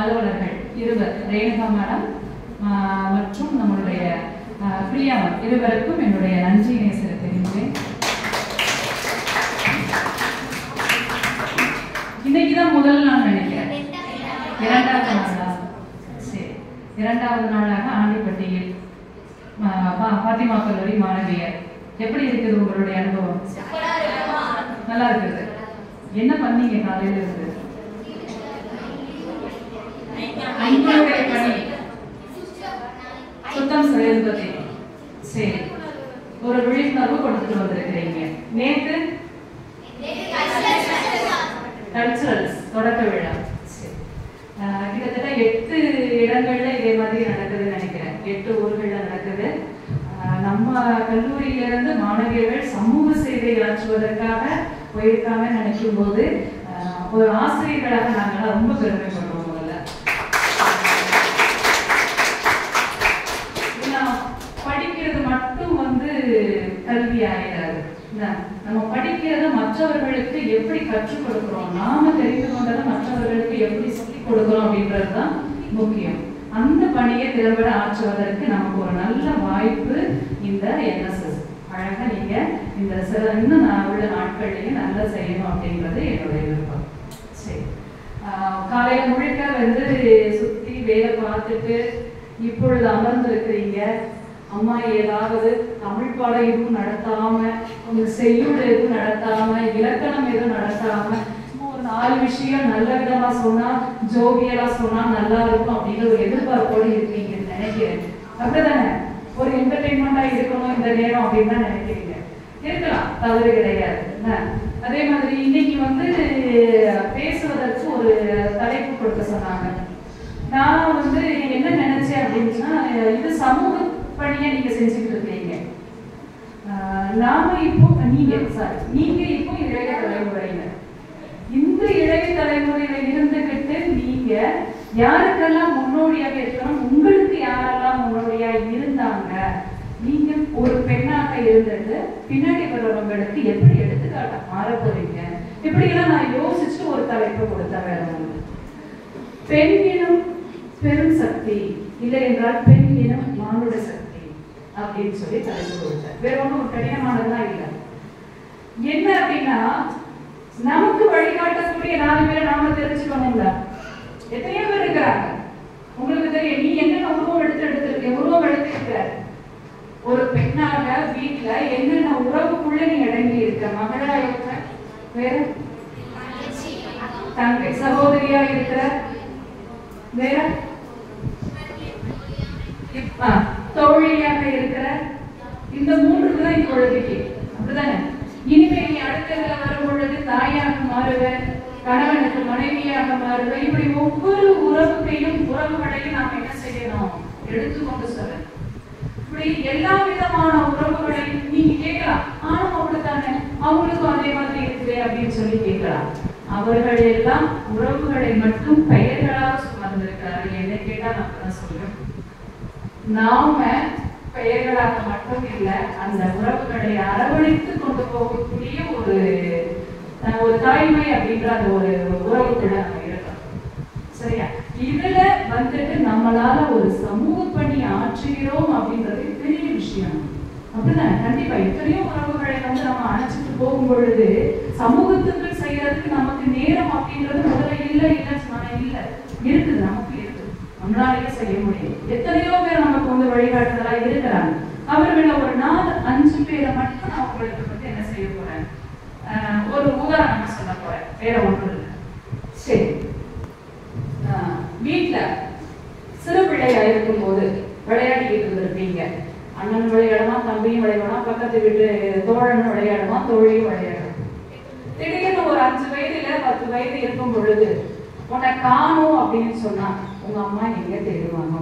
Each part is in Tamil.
அலுவலர்கள் இருவர் ரேணுகா மேடம் மற்றும் நம்மளுடைய பிரியா மேம் இருவருக்கும் என்னுடைய நன்றியினை செலுத்துகின்றேன். இன்னைக்கு தான் முதல் நாள் நினைக்கிறேன். இரண்டாவது நாளா? சரி. இரண்டாவது நாளாக ஆண்டிப்பட்டியில் பாத்திமா கல்லூரி மாணவியர். எப்படி இருக்குது உங்களுடைய அனுபவம்? நல்லா இருக்குது. என்ன பண்ணீங்க காலையில இருந்து உங்களுடைய பணி சுத்தம் செய்வது பத்தி சரி. ஒரு விழிப்புணர்வு கொடுத்துட்டு வந்திருக்கிறீங்க. நேத்து? கல்ச்சுரல்ஸ் தொடக்க விழா. சரி. ஆஹ் கிட்டத்தட்ட எட்டு இடங்கள்ல இதே மாதிரி நடக்குதுன்னு நினைக்கிறேன். எட்டு ஊர்கள்ல நடக்குது. ஆஹ் நம்ம கல்லூரியில இருந்து மாணவியர்கள் சமூக சேவை ஆற்றுவதற்காக போயிருக்காங்கன்னு நினைக்கும் போது ஒரு ஆசிரியர்களாக நாங்கள் ரொம்ப பெருமை முதல்ல ஏன்னா, படிக்கிறது மட்டும் வந்து கல்வி ஆயிடாது நம்ம படிக்கிறத மற்றவர்களுக்கு எப்படி கற்றுக் கொடுக்கிறோம்? நாம தெரிந்து கொண்டதை மற்றவர்களுக்கு எப்படி சொல்லிக் கொடுக்கிறோம் அப்படின்றதுதான் முக்கியம். அந்த பணியை திறம்பட ஆற்றுவதற்கு நமக்கு ஒரு நல்ல வாய்ப்பு இந்த என்எஸ்எஸ் அழகா நீங்க இந்த சில இன்னும் உள்ள நாட்கள்லயே நல்லா செய்யணும் அப்படின்றது என்னுடைய விருப்பம். சரி. ஆஹ் காலையில முழுக்க வந்து சுத்தி வேலை பார்த்துட்டு இப்பொழுது அமர்ந்து இருக்கிறீங்க அம்மா ஏதாவது தமிழ் பாடம் எதுவும் நடத்தாம கொஞ்சம் செய்யுள் எதுவும் நடத்தாம இலக்கணம் எதுவும் நடத்தாம ஒரு நாலு விஷயம் நல்ல விதமா சொன்னா ஜோவியலா சொன்னா நல்லா இருக்கும் அப்படின்னு ஒரு எதிர்பார்ப்போடு இருக்கீங்கன்னு நினைக்கிறேன். அப்படிதானே? ஒரு என்டர்டைன்மெண்டா இருக்கணும் இந்த நேரம் அப்படின்னு தான் நினைக்கிறீங்க. இருக்கலாம் தவறு கிடையாது. என்ன? அதே மாதிரி இன்னைக்கு வந்து பேசுவதற்கு ஒரு தலைப்பு கொடுக்க சொன்னாங்க. நான் வந்து என்ன நினைச்சேன் அப்படின்னா இது சமூக பணியை நீங்க செஞ்சுக்கிட்டு இருக்கீங்க. நாம இப்போ நீங்க சாரி நீங்க இப்போ இளைய தலைமுறையினர். இந்த இளைய தலைமுறையில இருந்துகிட்டு நீங்க யாருக்கெல்லாம் முன்னோடியாக இருக்கணும் உங்களுக்கு யாரெல்லாம் முன்னோடியா இருந்தாங்க நீங்க ஒரு பெண்ணாக இருந்துட்டு பின்னாடி வர்றவங்களுக்கு எப்படி எடுத்துக்காட்ட மாற போறீங்க? இப்படி எல்லாம் நான் யோசிச்சு ஒரு தலைப்பு கொடுத்தேன் வேற ஒண்ணு. பெண் இனம் பெரும் சக்தி. இல்லை என்றால் பெண் இனம் மானுட சக்தி. அப்படின்னு சொல்லி தலைப்பு கொடுத்தார். வேற ஒன்றும் கடினமானதுலாம் இல்லை. என்ன அப்படின்னா நமக்கு வழிகாட்டக்கூடிய நாலு பேரை நாம தெரிஞ்சுக்கணும்ல. எத்தனையோ பேர் இருக்கிறாங்க. உங்களுக்கு தெரியும் நீ என்ன உருவம் எடுத்து எடுத்திருக்க உருவம் எடுத்திருக்க? ஒரு பெண்ணாக வீட்டுல என்னென்ன உறவுக்குள்ள நீ அடங்கி இருக்க? மகளா இருக்க? வேற? தங்கை சகோதரியா இருக்கிற? வேற? தோழியாக இருக்கிற இந்த மூன்று தான் இப்பொழுதுக்கு அப்படிதானே? இனிமே நீ அடுத்ததுல வரும் பொழுது தாயாக மாறுவ கணவனுக்கு மனைவியாக மாறுவ. இப்படி ஒவ்வொரு உறவுகளையும் உறவுகளையும் நாம் என்ன செய்யணும்? எடுத்துக்கொண்டு சொல்ல. இப்படி எல்லா விதமான உறவுகளையும் நீங்க கேட்கலாம். ஆனா அப்படித்தானே? அவங்களுக்கும் அதே மாதிரி இருக்குது அப்படின்னு சொல்லி கேட்கலாம். அவர்கள் எல்லாம் உறவுகளை மட்டும் பெயர்களாக சுமந்திருக்கிறார்கள். என்னை கேட்டா நான் தான் நாம பெயர்களாக மட்டும் இல்லை அந்த உறவுகளை அரவணைத்து கொண்டு போகக்கூடிய ஒரு அஹ், ஒரு தாய்மை அப்படின்ற அந்த ஒரு உறவுக்குள்ள நம்ம இருக்கோம் சரியா? இதுல வந்துட்டு நம்மளால ஒரு சமூக பணி ஆற்றுகிறோம் அப்படின்றது பெரிய விஷயம். அப்படிதான்? கண்டிப்பா எத்தனையோ உறவுகளை வந்து நம்ம அணைச்சிட்டு போகும் பொழுது சமூகத்துக்கு செய்யறதுக்கு நமக்கு நேரம் அப்படின்றது முதல்ல இல்லை இல்லை சொன்னா இல்லை. இருக்குது. நமக்கு நம்மளாலேயே செய்ய முடியும். எத்தனையோ பேர் நமக்கு வந்து வழிகாட்டுதலா இருக்கிறாங்க. அவர்கள ஒரு நாலு அஞ்சு பேரை மட்டும் நான் உங்களுக்கு வந்து என்ன செய்ய போறேன்? ஒரு உதாரணம் சொல்ல போறேன். வேற ஒன்றும் இல்லை. சரி. வீட்டில் சிறு பிள்ளையா இருக்கும்போது விளையாடிக்கிட்டு இருந்திருப்பீங்க. அண்ணன் விளையாடுவான் தம்பியும் விளையாடுவான் பக்கத்து வீட்டு தோழன் விளையாடுவான் தோழியும் விளையாடுவான். திடீர்னு ஒரு அஞ்சு வயதுல பத்து வயது இருக்கும் பொழுது உன்னை காணும் அப்படின்னு சொன்னான் உங்க அம்மா எங்க தேடுவாங்க?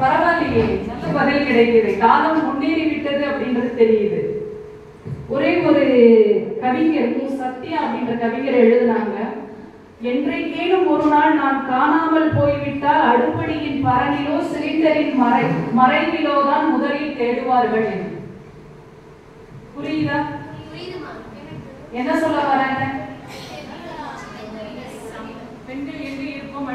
பரவாயில்லையே நல்ல பதில் கிடைக்குது. காலம் முன்னேறி விட்டது அப்படின்றது தெரியுது. ஒரே ஒரு கவிஞர் மு. சத்யா அப்படின்ற கவிஞர் எழுதுனாங்க என்றைக்கேனும் ஒரு நாள் நான் காணாமல் போய்விட்டால் அடுப்படியின் பரனிலோ சிலிண்டரின் மறை மறைவிலோ தான் முதலில் தேடுவார்கள் என்று. புரியுதா? என்ன சொல்ல வராங்க? பெண்கள் எங்கே இருக்கும்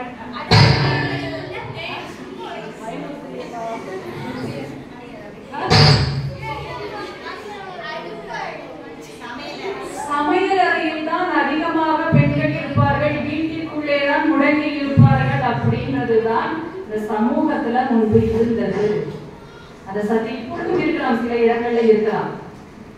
சமையல் அறையில் தான் அதிகமாக பெண்கள் இருப்பார்கள். வீட்டிற்குள்ளே தான் முடங்கி இருப்பார்கள் அப்படின்றதுதான் இந்த சமூகத்துல முன்பு இருந்தது. அந்த சதி இப்பொழுதும் இருக்கலாம் சில இடங்கள்ல இருக்கலாம்.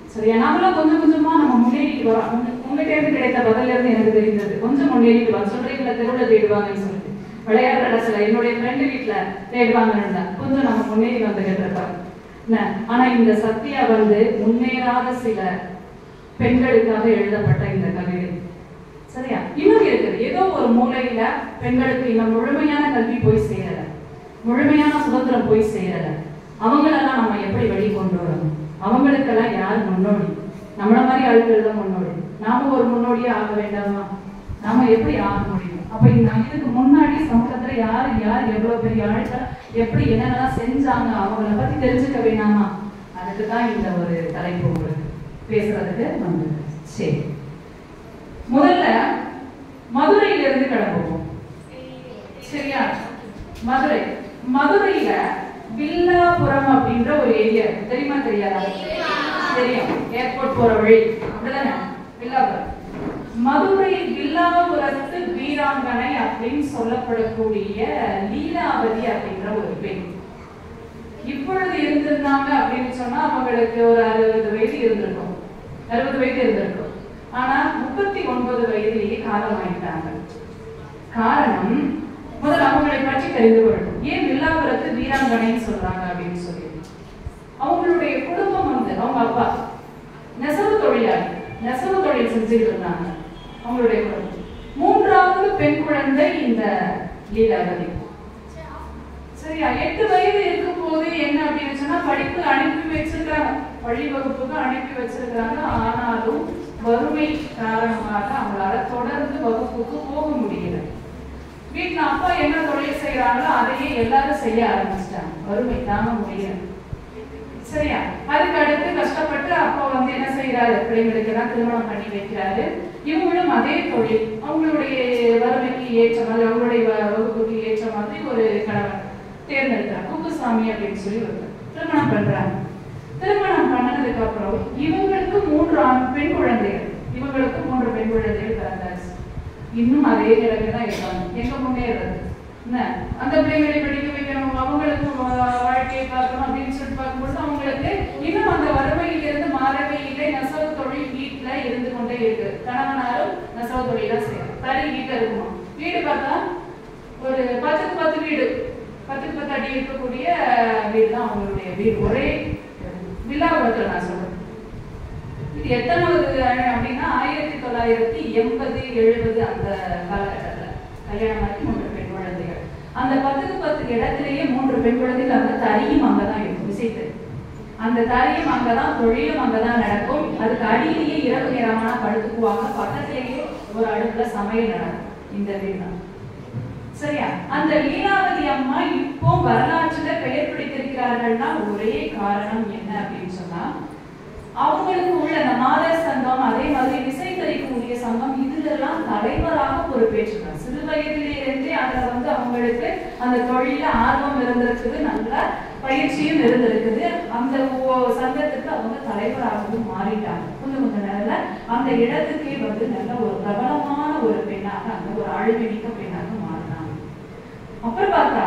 சரியா நாமெல்லாம் கொஞ்சம் கொஞ்சமா நம்ம முன்னேறிட்டு வரோம். உங்ககிட்ட இருந்து கிடைத்த பதில இருந்து எனக்கு தெரிந்தது. கொஞ்சம் முன்னேறிட்டு வரோம் சொல்றீங்களா தெருவில் தேடுவாங்கன்னு சொல்லிட்டு. விளையாடுற இடத்துல என்னுடைய ஃப்ரெண்டு வீட்டுல தேடுவாங்கன்னு கொஞ்சம் நம்ம முன்னேறி வந்துகிட்டு இருக்கோம். என்ன? ஆனா இந்த சத்யா வந்து முன்னேறாத சில பெண்களுக்காக எழுதப்பட்ட இந்த கவிதை. சரியா? இன்னும் இருக்குது. ஏதோ ஒரு மூலையில பெண்களுக்கு இன்னும் முழுமையான கல்வி போய் சேரல. முழுமையான சுதந்திரம் போய் சேரல. அவங்களெல்லாம் நம்ம எப்படி வெளிக்கொண்டு வரணும்? அவங்களுக்கெல்லாம் யார் முன்னோடி? நம்மள மாதிரி ஆட்கள் தான் முன்னோடி. நாம ஒரு முன்னோடியே ஆக வேண்டாமா? நாம எப்படி ஆக முடியும்? அப்ப இதுக்கு முன்னாடி சமூகத்துல யார் யார் எவ்வளவு பெரிய ஆட்கள் எப்படி என்னென்னலாம் செஞ்சாங்க அவங்கள பத்தி தெரிஞ்சுக்க வேணாமா? அதுக்கு தான் இந்த ஒரு தலைப்பு உங்களுக்கு பேசுறதுக்கு வந்து சரி. முதல்ல மதுரையில இருந்து கிளம்புவோம். சரியா? மதுரை. மதுரையில வில்லாபுரம் அப்படின்ற ஒரு ஏரியா இருக்கு. தெரியுமா தெரியாதா? தெரியும். ஏர்போர்ட் போற வழி. அப்படிதானே? வில்லாபுரம் மதுரை வில்லாபுரத்து வீராங்கனை அப்படின்னு சொல்லப்படக்கூடிய லீலாவதி அப்படின்ற ஒரு பெண். இப்பொழுது இருந்திருந்தாங்க அப்படின்னு சொன்னா அவங்களுக்கு ஒரு அறுபது வயது இருந்திருக்கும். அறுபது வயது இருந்திருக்கும். ஆனா முப்பத்தி ஒன்பது வயதிலேயே காலமாயிட்டாங்க காரணம் முதல் அவங்களை பற்றி தெரிந்து கொள்ளணும். ஏன் வில்லாபுரத்து வீராங்கனைன்னு சொல்றாங்க அப்படின்னு சொல்லி அவங்களுடைய குடும்பம் வந்து அவங்க அப்பா நெசவு தொழிலாளி நெசவு தொழில் செஞ்சுட்டு இருந்தாங்க அவங்களுடைய குடும்பம். மூன்றாவது பெண் குழந்தை இந்த லீலாவதி. சரியா? எட்டு வயது இருக்கும் போது என்ன அப்படின்னு சொன்னா படிப்பு அனுப்பி வச்சிருக்காங்க பள்ளி வகுப்புக்கு அனுப்பி வச்சிருக்காங்க ஆனாலும் வறுமை காரணமாக அவங்களால தொடர்ந்து வகுப்புக்கு போக முடியல. வீட்டுல அப்பா என்ன தொழில் செய்யறாங்களோ அதையே எல்லாரும் செய்ய ஆரம்பிச்சிட்டாங்க. வறுமை தாங்க முடியாது. சரியா? அதுக்கு அடுத்து கஷ்டப்பட்டு அப்பா வந்து என்ன செய்யறாரு பிள்ளைங்களுக்கு எல்லாம் திருமணம் பண்ணி வைக்கிறாரு. இவங்களும் அதே தொழில். அவங்களுடைய வறுமைக்கு ஏற்ற மாதிரி அவங்களுடைய வ- வகுப்புக்கு ஏற்ற மாதிரி ஒரு கணவன் தேர்ந்தெடுக்கிறாங்க குப்புசாமி அப்படின்னு சொல்லி ஒரு திருமணம் பண்றாங்க திருமணம் பண்ணதுக்கு அப்புறம் இவங்களுக்கு மூன்று ஆண் பெண் குழந்தைகள். இவங்களுக்கு மூன்று பெண் குழந்தைகள் பிறந்தாரு இன்னும் அதே நிலைமை தான் இருக்காங்க. எங்க முன்னேறது என்ன? அந்த பிள்ளைகளை படிக்க வைக்கணும் அவங்களுக்கு வா- வாழ்க்கையை பார்க்கணும் அப்படின்னு சொல்லி பார்க்கும்போது அவங்களுக்கு இன்னும் அந்த வறுமையிலிருந்து மாறவே இல்லை. நெசவு தொழில் வீட்டுல இருந்து கொண்டே இருக்கு. கணவனாரும் நெசவு தொழிலா செய்யணும் தனி வீட்டுல இருக்குமா? வீடு பார்த்தா ஒரு பத்துக்கு பத்து வீடு. பத்துக்கு பத்து அடி இருக்கக்கூடிய வீடு தான் அவங்களுடைய வீடு. ஒரே வில்லாபுரத்துல நான் சொல்றேன். இது எத்தனாவது அப்படின்னா ஆயிரத்தி தொள்ளாயிரத்தி எண்பது எழுபது அந்த காலகட்டத்துல. கல்யாணம் ஆகி மூன்று பெண் குழந்தைகள். அந்த பத்துக்கு பத்து இடத்திலேயே மூன்று பெண் குழந்தைகள் அந்த தறியும் அங்கதான் இருக்கும் விசைத்து. அந்த தறியும் அங்கதான் தொழிலும் அங்கதான் நடக்கும். அதுக்கு அடியிலேயே இரவு நேரமான படுத்துக்குவாங்க. பக்கத்திலேயே ஒரு அடுப்புல சமையல் நடக்கும். இந்த வீடு சரியா? அந்த லீலாவதி அம்மா இப்போ வரலாற்றுல பெயர் பிடித்திருக்கிறார்கள்னா ஒரே காரணம் என்ன அப்படின்னு அவங்களுக்கு உள்ள அந்த மாதர் சங்கம் அதே மாதிரி விசைத்தறிக்கக்கூடிய சங்கம் இதுலெல்லாம் தலைவராக பொறுப்பேற்றிருக்காங்க சிறு வயதிலிருந்தே அதுல வந்து அவங்களுக்கு அந்த தொழில ஆர்வம் இருந்திருக்குது நல்ல பயிற்சியும் இருந்திருக்குது. அந்த சங்கத்துக்கு அவங்க தலைவராகவும் மாறிட்டாங்க. கொஞ்சம் கொஞ்ச நேரத்தில் அந்த இடத்துக்கே வந்து நல்ல ஒரு பிரபலமான ஒரு பெண்ணாக அந்த ஒரு ஆளுமை பெண்ணாக மாறினாங்க. அப்புறம் பார்த்தா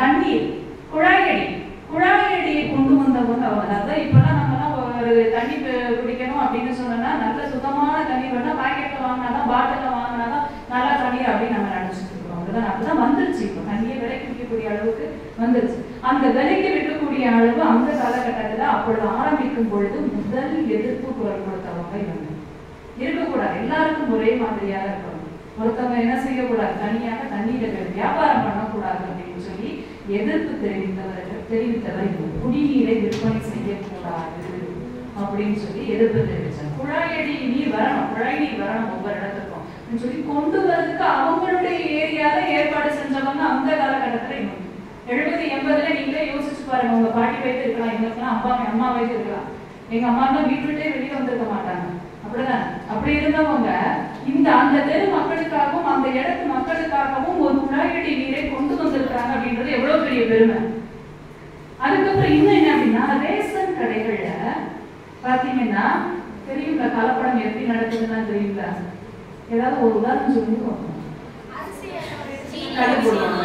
தண்ணீர் குழாயடி குழாயடியை கொண்டு வந்தவங்க அவங்க அதான் இப்பெல்லாம் நம்மலாம் ஒரு தண்ணி குடிக்கணும் அப்படின்னு சொன்னோம்னா நல்ல சுத்தமான தண்ணி வேணா பாக்கெட்ல வாங்கினாதான் பாட்டில வாங்கினாதான் நல்லா தண்ணீர் அப்படின்னு நம்ம நினைச்சிட்டு இருக்கோம். அப்படிதான் அப்படிதான் வந்துருச்சு. இப்போ தண்ணியை விலைக்கு விற்கக்கூடிய அளவுக்கு வந்துருச்சு. அந்த விலைக்கு விற்கக்கூடிய அளவு அந்த காலகட்டத்துல அப்பொழுது ஆரம்பிக்கும் பொழுது முதல் எதிர்ப்பு குரல் கொடுத்தவங்க இவங்க. இருக்கக்கூடாது. எல்லாருக்கும் ஒரே மாதிரியாக இருக்கணும். ஒருத்தவங்க என்ன செய்யக்கூடாது? தனியாக தண்ணீரை வியாபாரம் பண்ணக்கூடாது அப்படின்னு சொல்லி எதிர்ப்பு தெரிவித்து தெரிவித்தவர் குடிநீரை விற்பனை செய்யக்கூடாது அப்படின்னு சொல்லி எதிர்ப்பு தெரிவிச்சாங்க குழாயடி நீர் வரணும் குழாய் நீர் வரணும் ஒவ்வொரு இடத்துக்கும் சொல்லி கொண்டு வரதுக்கு அவங்களுடைய ஏரியால ஏற்பாடு செஞ்சவங்க அந்த காலகட்டத்துல இன்னும் எழுபது எண்பதுல நீங்களே யோசிச்சு பாருங்க உங்க பாட்டி வயது இருக்கலாம் எங்களுக்குலாம் அப்பா அம்மா வயது இருக்கலாம் எங்க அம்மா தான் வீட்டு விட்டே வெளியே வந்திருக்க மாட்டாங்க. அப்படிதான்? அப்படி இருந்தவங்க இந்த அந்த தெரு மக்களுக்காகவும் அந்த இடத்து மக்களுக்காகவும் ஒரு குழாயடி நீரை கொண்டு வந்திருக்காங்க அப்படின்றது எவ்வளவு பெரிய பெருமை. அதுக்கப்புறம் இன்னும் என்ன அப்படின்னா ரேஷன் கடைகள்ல பாத்தீங்கன்னா தெரியுங்களா கலப்படம் எப்படி நடக்குதுன்னா தெரியுங்களா ஏதாவது ஒரு உதாரணம் சொல்லுங்க கடை போடுவாங்க.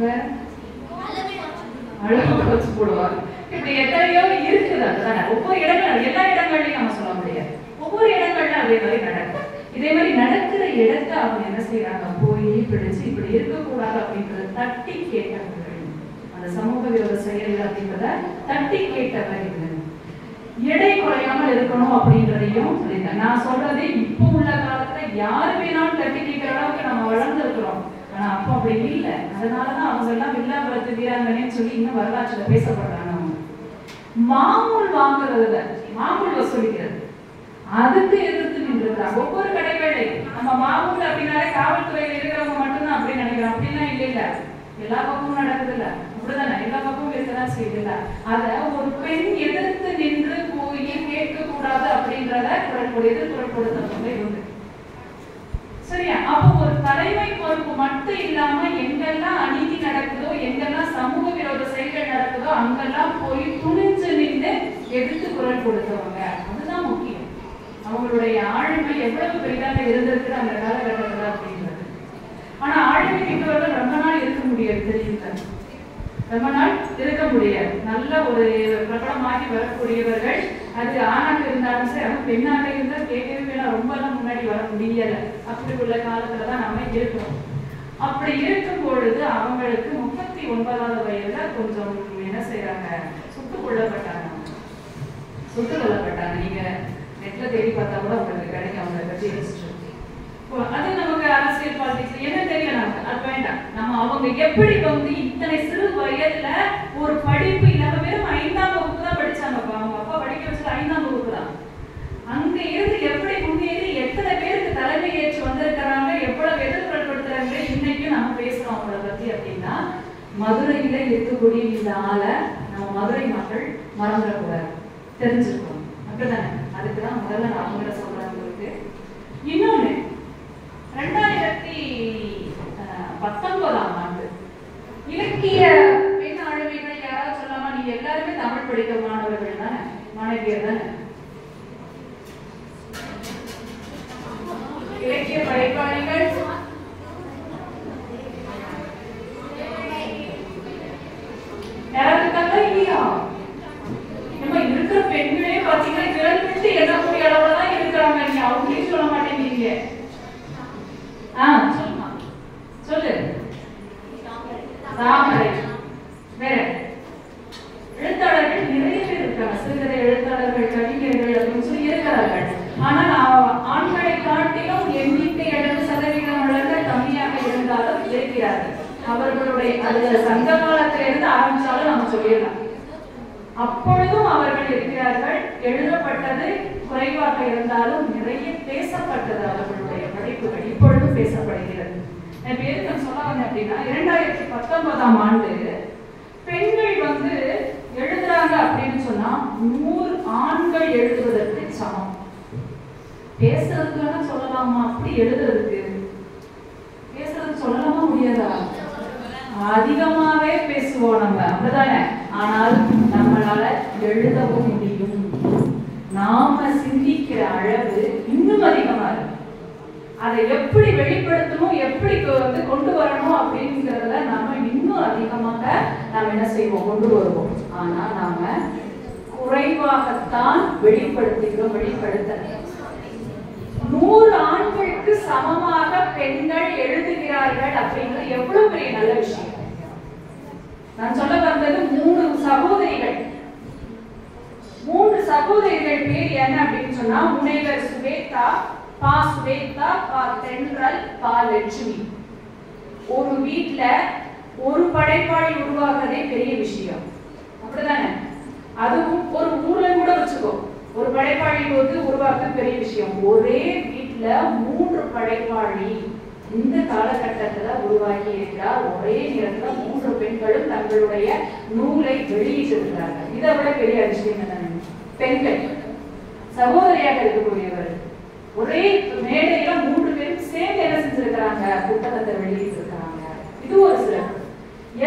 வேற அழுகு வச்சு போடுவாங்க. இப்படி எத்தனையோ இருக்குது அதுதானே. ஒவ்வொரு இடங்கள் எல்லா இடங்கள்லையும் நம்ம சொல்ல முடியாது. ஒவ்வொரு இடங்கள்ல அதே மாதிரி நடக்கும் இதே மாதிரி நடக்கிற இடத்த அவங்க என்ன செய்யறாங்க போய் பிடிச்சு இப்படி இருக்கக்கூடாது அப்படின்றத தட்டி கேட்டவர்கள் அந்த சமூக விரோத செயல் அப்படின்றத தட்டி கேட்டவர்கள் எடை குறையாமல் இருக்கணும் அப்படின்றதையும் சொல்லியிருந்தேன் நான் சொல்றது இப்போ உள்ள காலத்துல யாரு வேணாலும் தட்டி கேட்கிற அளவுக்கு நம்ம வளர்ந்துருக்கிறோம். ஆனா அப்போ அப்படி இல்லை. அதனாலதான் அவங்க எல்லாம் வில்லாபுரத்து வீராங்கனைன்னு சொல்லி இன்னும் வரலாற்றுல பேசப்படுறாங்க மாமூல் வாங்குறதுல மாமூல் வசூலிக்கிறது. அதுக்கு எதிர்த்து நின்றுக்கிறாங்க ஒவ்வொரு கடைவேளை நம்ம மாமூல் அப்படின்னாலே காவல்துறையில இருக்கிறவங்க மட்டும்தான் அப்படி நினைக்கிறோம். அப்படின்னா இல்லை இல்ல எல்லா பக்கமும் நடக்குது இல்லை அப்படிதானே எல்லா பக்கமும் இருக்கதான் செய்யல அத ஒரு பெண் எதிர்த்து நின்று போய் கேட்க கூடாது அப்படின்றத குரல் கொடு எதிர்குரல் கொடுத்தவங்க இருந்து சரியா? அப்போ ஒரு தலைமை பொறுப்பு மட்டும் இல்லாம எங்கெல்லாம் அநீதி நடக்குதோ எங்கெல்லாம் சமூக விரோத செயல்கள் நடக்குதோ அங்கெல்லாம் போய் துணிஞ்சு நின்று எதிர்த்து குரல் கொடுத்தவங்க. அதுதான் முக்கியம். அவங்களுடைய ஆளுமை எவ்வளவு பெரிதாக இருந்திருக்கு அந்த காலகட்டத்தில் அப்படின்றது ஆனா ஆளுமை மிக்கவர்கள் ரொம்ப நாள் இருக்க முடியாது தெரியுங்க ரொம்ப நாள் இருக்க முடியாது. நல்ல ஒரு பிரபலமாகி வரக்கூடியவர்கள் அது ஆணாக இருந்தாலும் சரி அதுவும் பெண்ணாக இருந்தால் கேட்கவே வேணாம். ரொம்ப எல்லாம் முன்னாடி வர முடியல. அப்படி உள்ள காலத்துல தான் நம்ம இருக்கிறோம் அப்படி இருக்கும் பொழுது அவங்களுக்கு முப்பத்தி ஒன்பதாவது வயதுல கொஞ்சம் என்ன செய்யறாங்க சுட்டுக் கொல்லப்பட்டாங்க. சுட்டுக் கொல்லப்பட்டாங்க. நீங்க நெட்ல தேடி பார்த்தா கூட உங்களுக்கு கிடைக்கும். அவங்களை பற்றி அது நமக்கு அரசியல் பாலிடிக்ஸ் என்ன தெரியல நமக்கு? அது வேண்டாம். நம்ம அவங்க எப்படி வந்து இத்தனை சிறு வயதுல ஒரு படிப்பு இல்லாம வெறும் ஐந்தாம் வகுப்பு தான் படிச்சாங்கப்பா அவங்க அப்பா படிக்க வச்சது ஐந்தாம் வகுப்பு தான். அங்க இருந்து எப்படி முன்னேறி எத்தனை பேருக்கு தலைமை ஏற்று வந்திருக்கிறாங்க எவ்வளவு எதிர்ப்புப்படுத்துறாங்க இன்னைக்கும் நம்ம பேசுறோம் அவங்கள பத்தி அப்படின்னா மதுரையில இருக்கக்கூடிய இந்த ஆளை நம்ம மதுரை மக்கள் மறந்துடக்கூடாது. தெரிஞ்சுக்கணும். அப்படிதானே? அதுக்குதான் முதல்ல நான் அவங்கள சொல்றாங்க இன்னொன்னு ரெண்டாயிரத்தி பத்தொன்பதாம் ஆண்டு. இலக்கிய பெண் ஆளுமைகள் யாராவது சொல்லாம? நீங்க எல்லாருமே தமிழ் படித்த மாணவர்கள் தானே மாணவியர் தானே இலக்கிய படைப்பாளிகள் யாராவது இருக்காங்களா இல்லையா நம்ம இருக்கிற பெண்களே பாத்தீங்கன்னா விரல் விட்டு எண்ணக்கூடிய அளவுல தான் இருக்கிறாங்க நீங்க அவங்களையும் சொல்ல மாட்டேங்கிறீங்க ஆ சொல்லுமா சொல்லு தாமரை வேற எழுத்தாளர்கள் நிறைய பேர் இருக்காங்க சிறுகதை எழுத்தாளர்கள் கவிஞர்கள் அப்படின்னு சொல்லி இருக்கிறார்கள் ஆனால் ஆ- ஆண்களை காட்டிலும் எண்ணிக்கை அளவு சதவீதம் உள்ளவர்கள் கம்மியாக இருந்தாலும் இருக்கிறார்கள் அவர்களுடைய அதுல சங்க காலத்துல இருந்து ஆரம்பிச்சாலும் நம்ம சொல்லிடலாம் அப்பொழுதும் அவர்கள் இருக்கிறார்கள் எழுதப்பட்டது குறைவாக இருந்தாலும் நிறைய பேசப்பட்டது அவர்களுடைய படைப்புகள் இப்பொழுதும் பேசப்படுகிறது நான் இப்ப எதுக்கு நான் சொல்ல வந்தேன் அப்படின்னா இரண்டாயிரத்தி பத்தொன்பதாம் ஆண்டு பெண்கள் வந்து எழுதுறாங்க அப்படின்னு சொன்னா நூறு ஆண்கள் எழுதுவதற்கு சமம் பேசுறதுக்கு வேணா சொல்லலாமா அப்படி எழுதுறதுக்கு பேசுறது சொல்லலாமா முடியாதா அதிகமாவே பேசுவோம் நம்ம. அப்படிதானே? ஆனால் நம்மளால எழுதவும் முடியும். நாம சிந்திக்கிற அளவு இன்னும் அதிகமா இருக்கு. அதை எப்படி வெளிப்படுத்தணும் எப்படி வந்து கொண்டு வரணும் அப்படிங்கிறதுல நாம இன்னும் அதிகமாக நாம் என்ன செய்வோம்? கொண்டு வருவோம். ஆனா நாம குறைவாகத்தான் வெளிப்படுத்துகிறோம் வெளிப்படுத்த. நூறு ஆண்களுக்கு சமமாக பெண்கள் எழுதுகிறார்கள் அப்படிங்கிறது எவ்வளவு பெரிய நல்ல விஷயம். நான் சொல்ல வந்தது மூணு சகோதரிகள். மூன்று சகோதரிகள் பேர் என்ன அப்படின்னு சொன்னா முனைவர் சுவேதா பா சுவேதா பா தென்றல் பா லட்சுமி. ஒரு வீட்டுல ஒரு படைப்பாளி உருவாக்குறதே பெரிய விஷயம். அப்படிதானே? அதுவும் ஒரு ஊர்ல கூட வச்சுக்கோ. ஒரு படைப்பாளி வந்து உருவாக்க பெரிய விஷயம். ஒரே வீட்டுல மூன்று படைப்பாளி. இந்த காலகட்டத்துல உருவாகி இருக்கிறார் ஒரே நேரத்துல மூன்று பெண்களும் தங்களுடைய நூலை வெளியிட்டிருக்கிறார்கள் இதை விட பெரிய அதிசயம் என்ன பெண்கள். சகோதரியாக இருக்கக்கூடியவர். ஒரே மேடையில மூன்று பேரும் சேர்ந்து என்ன செஞ்சிருக்கிறாங்க? புத்தகத்தை வெளியிட்டிருக்கிறாங்க. இது ஒரு சிறப்பு.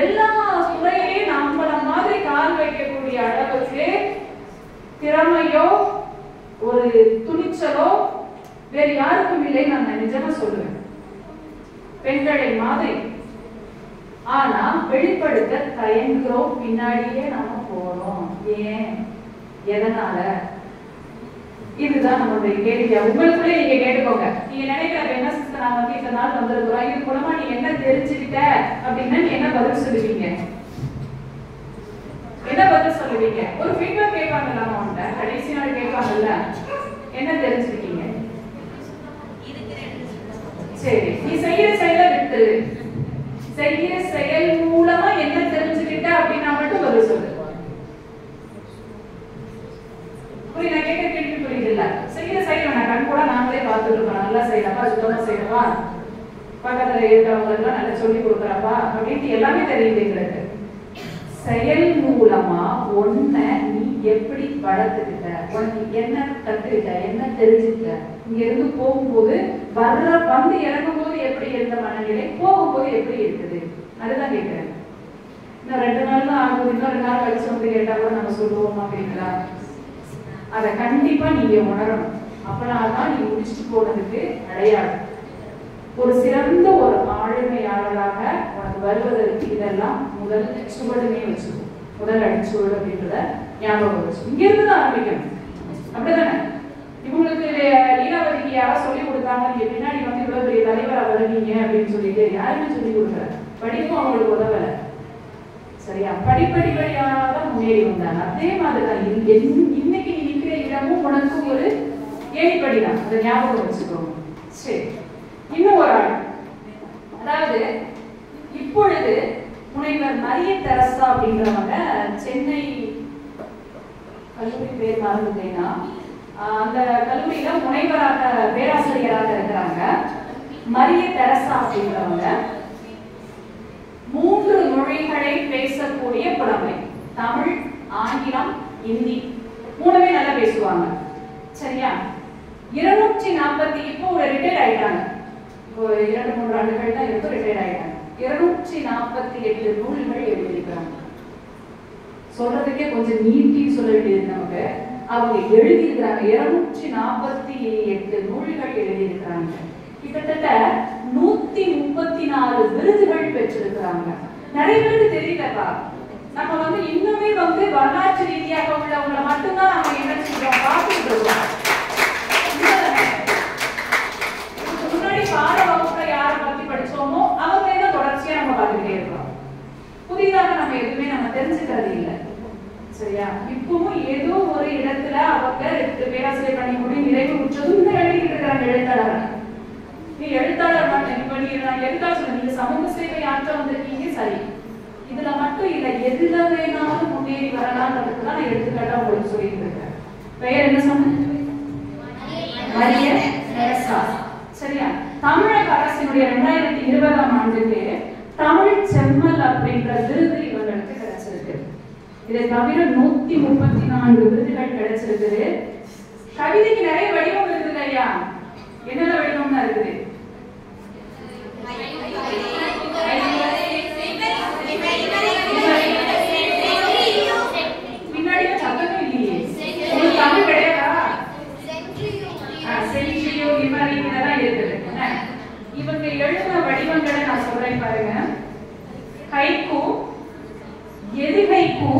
எல்லா துறையிலையும் நம்மள மாதிரி கால் வைக்கக்கூடிய அளவுக்கு திறமையோ ஒரு துணிச்சலோ வேறு யாருக்கும் இல்லை நான் நிஜமா சொல்லுவேன். பெண்களை மாதிரி. ஆனா வெளிப்படுத்த தயங்குறோம். பின்னாடியே நாம போறோம். ஏன்? எதனால? இதுதான் நம்மளுடைய கேள்வியா உங்களுக்குள்ளே நீங்க கேட்டுக்கோங்க. நீங்க நினைக்கிற என்ன சிஸ்டர்? நான் வந்து இந்த நாள் வந்திருக்கிறோம். இது மூலமா நீ என்ன தெரிஞ்சுக்கிட்ட அப்படின்னா நீ என்ன பதில் சொல்லுவீங்க? என்ன பதில் சொல்லுவீங்க? ஒரு ஃபீட்பேக் கேட்பாங்கல்ல அவன்கிட்ட கடைசி நாள் கேட்பாங்கல்ல. என்ன தெரிஞ்சுக்கிட்டீங்க? சரி நீ செய்யற செயலை விட்டு செய்யற செயல் மூலமா என்ன தெரிஞ்சுக்கிட்ட அப்படின்னா மட்டும் பதில் சொல்லு. புரியுது? நான் கேட்க கேள்வி புரியுது இல்ல செய்யற செயல் நான் கண் கூட நாங்களே பார்த்துட்டு இருக்கோம். நல்லா செய்யறப்பா சுத்தமா செய்யறப்பா? பக்கத்துல இருக்கிறவங்களுக்கு எல்லாம் நல்லா சொல்லி கொடுக்குறப்பா? அப்படின்ட்டு எல்லாமே தெரியுது எங்களுக்கு. செயல் மூலமா ஒன்ன நீ எப்படி வளர்த்துக்கிட்ட? உனக்கு என்ன கத்துக்கிட்ட? என்ன தெரிஞ்சுக்கிட்ட? இங்கிருந்து போகும்போது வர்ற வந்து இறங்கும் போது எப்படி இருந்த மனநிலை போகும்போது எப்படி இருக்குது? அதுதான் கேட்கிறேன் இன்னும் ரெண்டு நாள் தான் ஆகும் இன்னும் ரெண்டு நாள் கழிச்சு வந்து கேட்டா கூட நம்ம சொல்லுவோம் அப்படிங்களா? அதை கண்டிப்பா நீங்க உணரணும். அப்பனால்தான் நீ முடிச்சுட்டு போனதுக்கு அடையாளம். ஒரு சிறந்த ஒரு ஆளுமையாளராக உனக்கு வருவதற்கு இதெல்லாம் முதல் சுவடுமே வச்சுக்கோ. முதல் அடிச்சுவடு அப்படின்றத ஞாபகம் வச்சு இங்கிருந்து தான் ஆரம்பிக்கணும். அப்படிதானே? இவங்களுக்கு லீலாவதிக்கு யாராவது சொல்லி கொடுத்தாங்க. நீங்க பின்னாடி வந்து இவ்வளவு பெரிய தலைவரா வருவீங்க அப்படின்னு சொல்லிட்டு யாருமே சொல்லி கொடுக்கல. படிப்பும் அவங்களுக்கு உதவல. சரியா? படிப்படிப்படியாக தான் முன்னேறி வந்தாங்க. அதே மாதிரி தான் இன்னைக்கு நீ நிற்கிற இடமும் உனக்கு ஒரு ஏணிப்படி தான் அதை ஞாபகம் வச்சுக்கோங்க சரி. இன்னும் ஒரு ஆள். அதாவது இப்பொழுது முனைவர் மரிய தெரசா அப்படின்றவங்க சென்னை கல்லூரி பேர் மறந்துட்டேன்னா அந்த கல்லூரியில முனைவராக பேராசிரியராக இருக்கிறாங்க. மரிய தெரசா அப்படிங்கிறவங்க மூன்று மொழிகளை பேசக்கூடிய புலமை. தமிழ் ஆங்கிலம் இந்தி. மூணுமே நல்லா பேசுவாங்க. சரியா? இருநூற்றி நாற்பத்தி இப்போ ஒரு ரிட்டையர் ஆயிட்டாங்க. இப்போ இரண்டு மூன்று ஆண்டுகள் தான் இருக்கும் ரிட்டையர் ஆயிட்டாங்க. இருநூற்றி நாற்பத்தி எட்டு நூல்கள் எழுதியிருக்கிறாங்க. சொல்றதுக்கே கொஞ்சம் நீட்டி சொல்ல வேண்டியது நமக்கு. அவங்க எழுதியிருக்கிறாங்க. இருநூற்றி நாற்பத்தி எட்டு நூல்கள் எழுதியிருக்கிறாங்க. கிட்டத்தட்ட நூத்தி முப்பத்தி நாலு விருதுகள் பெற்றிருக்கிறாங்க. நிறைய பேருக்கு தெரியலப்பா. நம்ம வந்து இன்னுமே வந்து வரலாற்று ரீதியாக உள்ளவங்களை மட்டும்தான் நம்ம என்ன செய்யறோம் பார்த்துட்டு இருக்கோம். முன்னாடி பாட வகுப்புல யாரை பத்தி படிச்சோமோ அவங்க தான் தொடர்ச்சியா நம்ம பார்த்துக்கிட்டே இருக்கோம். புதிதாக நம்ம எதுவுமே நம்ம தெரிஞ்சுக்கிறது இல்லை. சரியா? இப்பவும் ஏதோ ஒரு இடத்துல அவங்க ரெண்டு பேராசிரியர் பணி முடி நிறைவு உற்றதும் இந்த எழுதிட்டு இருக்கிறாங்க எழுத்தாளர். நீ எழுத்தாளர் மட்டும் இப்ப நீ நான் எதுக்காக சொல்ல நீங்க சமூக சேவை ஆற்ற வந்திருக்கீங்க சரி. இதுல மட்டும் இல்ல எதுல வேணாலும் முன்னேறி வரலாம்ன்றதுக்கு தான் நான் எடுத்துக்காட்டா உங்களுக்கு சொல்லிட்டு இருக்கேன். பெயர் என்ன சொன்னேன் மரிய தெரசா. சரியா? தமிழக அரசினுடைய ரெண்டாயிரத்தி இருபதாம் ஆண்டுக்கு தமிழ் செம்மல் அப்படின்றது விருது இவங்களுக்கு கிடைச்சிருக்கு இதை தவிர நூத்தி முப்பத்தி நான்கு விருதுகள் கிடைச்சிருக்குது. கவிதைக்கு நிறைய வடிவம் இருக்குது ஐயா என்னென்ன வடிவம்னா இருக்குது பின்னாடி சத்தமே இல்லையே உங்களுக்கு தமிழ் கிடையாதா ஆ, செல்லியோ விமரி இதெல்லாம் இருக்குது என்ன? இவங்க எழுதின வடிவங்களை நான் சொல்றேன் பாருங்க கைக்கு எதுகைக்கு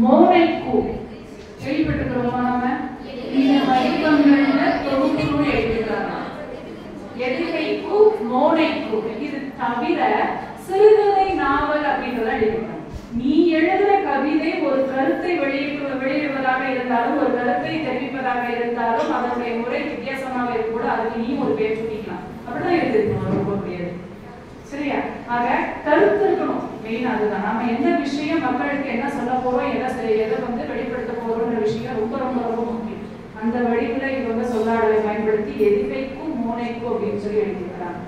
மோனைக்கு கேள்விப்பட்டிருக்கிறோமா நம்ம இந்த வடிவங்கள்ல தொகுப்பு எழுதிருக்காங்க எதுகைக்கு மோனைக்கு இது தவிர சிறுகதை நாவல் அப்படின்றத எழுதிருக்காங்க நீ எழுதுற கவிதை ஒரு கருத்தை வெளியிட்டு வெளியிடுவதாக இருந்தாலும் ஒரு கருத்தை தெரிவிப்பதாக இருந்தாலும் அதனுடைய முறை வித்தியாசமாக இருக்கும் கூட அதுக்கு நீ ஒரு பேர் சொல்லிக்கலாம் அப்படிதான் எழுதிருக்கணும் ரொம்ப முடியாது சரியா ஆக கருத்து இருக்கணும் மெயின் அதுதான் நம்ம என்ன விஷயம் மக்களுக்கு என்ன சொல்ல போறோம் எதை செய்- எதை வந்து வெளிப்படுத்த போறோம்ன்ற விஷயம் ரொம்ப ரொம்ப ரொம்ப முக்கியம் அந்த வடிவுல இவங்க சொல்லாடலை பயன்படுத்தி எதிர்வைக்கும் மோனை அப்படின்னு சொல்லி எழுதியிருக்கிறாங்க.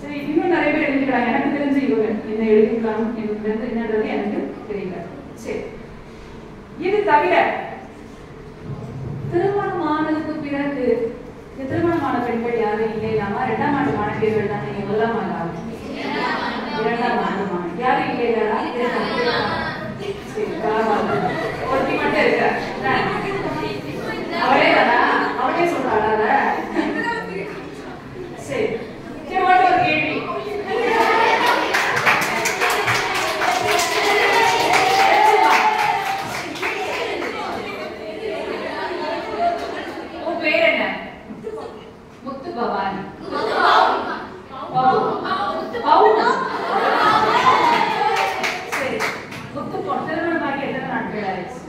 சரி இன்னும் நிறைய பேர் எழுதிக்கிறாங்க எனக்கு தெரிஞ்சு இவங்க என்ன எழுதிக்கலாம் என்னன்றது எனக்கு தெரியல. சரி. இது தவிர திருமணம் ஆனதுக்கு பிறகு இந்த திருமணமான பெண்கள் யாரும் இல்லை. இல்லாம ரெண்டாம் ஆண்டு மாணவியர்கள் தான். எவ்வளவு ஆகும் இரண்டாம் ஆண்டு மாணவி. யாரும் இல்லை இல்லடா. சரி பரவாயில்ல. ஒருத்தி மட்டும் இருக்க? அவளே வரா அவளே சொல்றாளா அத? சரி சரி மட்டும் ஒரு கேள்வி உன் பேர் என்ன முத்து பவானி பவு. பவுனா? சரி முத்து பொண்ணு திருமணமாகி எத்தனை நாட்கள் ஆயிடுச்சு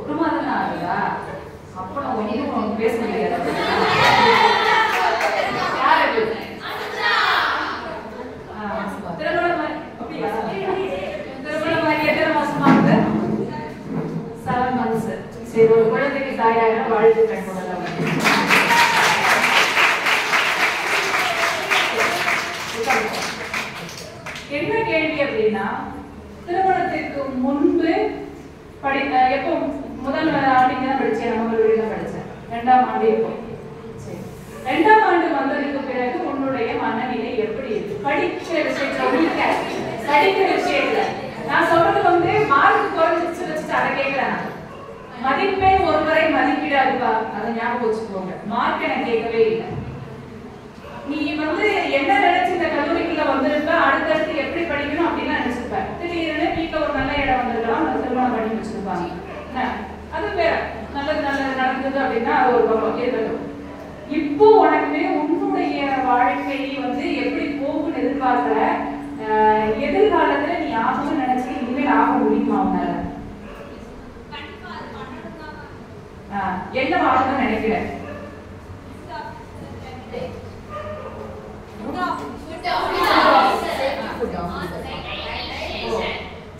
ஒரு மாதம் தான் ஆகுதா அப்ப நான் ஒன்றும் பேச முடியாது யார் அது? ஆ, திருமணமாகி அப்படியா? திருமணமாகி எத்தனை மாசமா ஆகுது? Seven months. சரி ஒரு குழந்தைக்கு தாயாக வாழ்த்து முதல்ல என்ன கேள்வி அப்படின்னா திருமணத்திற்கு முன்பு படி எப்போ முதல் ஆண்டிங்க தான் படிச்சேன் நம்ம தான் படித்தேன் ரெண்டாம் ஆண்டு எப்போ? சரி. ரெண்டாம் ஆண்டு வந்ததுக்கு பிறகு உன்னுடைய மனநிலை எப்படி இருக்கு? படிக்கிற விஷயத்துல படிக்கிற விஷயத்துல. நான் சொல்றது வந்து மார்க் குறைஞ்சிச்சு வச்சுட்டு அதை கேட்கிறேன் மதிப்பெண் ஒருவரை மதிப்பிடாதுப்பா அதை ஞாபகம் வச்சுக்கோங்க. மார்க் எனக்கு கேட்கவே இல்லை. நீ வந்து என்ன நினைச்சு இந்த கல்லூரிக்குள்ள வந்திருப்ப? அடுத்தடுத்து எப்படி படிக்கணும் அப்படின்னு நினைச்சிருப்ப. திடீர்னு வீட்டுல ஒரு நல்ல இடம் வந்திருக்கலாம். அந்த திருமணம் பண்ணி வச்சிருப்பாங்க. அது வேற. நல்லது நல்லது நடந்தது அப்படின்னா அது ஒரு பக்கம் இருக்கட்டும் இப்போ உனக்கு உன்னுடைய வாழ்க்கையை வந்து எப்படி போகும்னு எதிர்பார்க்கிற எதிர்காலத்துல நீ ஆகணும்னு நினைச்சு இனிமேல் ஆக முடியுமா உன்னால? என்ன ஆகணும்னு நினைக்கிறேன்?